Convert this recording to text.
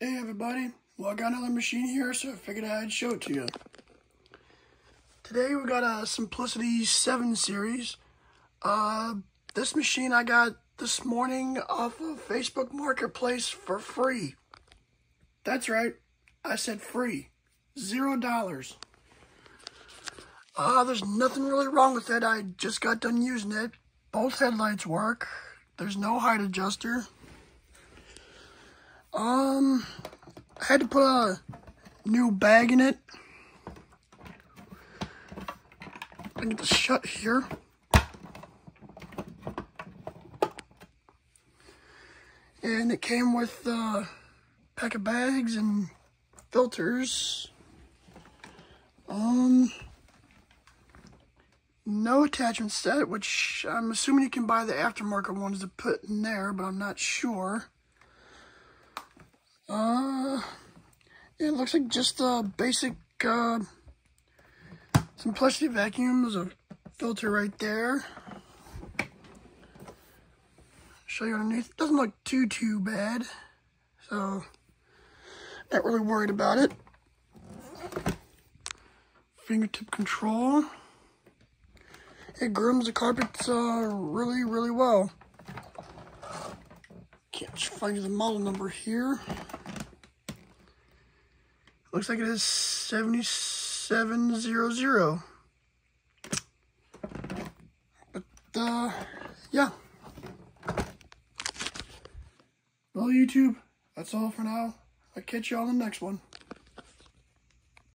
Hey everybody, well I got another machine here so I figured I'd show it to you. Today we got a Simplicity 7 series. Uh, this machine I got this morning off of Facebook Marketplace for free. That's right, I said free. Zero dollars. Uh, there's nothing really wrong with it. I just got done using it. Both headlights work. There's no height adjuster. Um, I had to put a new bag in it. I get this shut here. And it came with a pack of bags and filters. Um, no attachment set, which I'm assuming you can buy the aftermarket ones to put in there, but I'm not sure. Uh, it looks like just a basic uh, simplicity vacuum. There's a filter right there. Show you underneath. It doesn't look too, too bad. So, not really worried about it. Fingertip control. It grooms the carpets uh, really, really well. Can't find the model number here. Looks like it is 7700. But, uh, yeah. Well, YouTube, that's all for now. I'll catch you on the next one.